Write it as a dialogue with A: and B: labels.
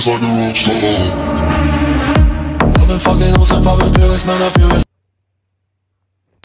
A: dance like a rock star. I've been fucking on some poppin' pills, man, I feel this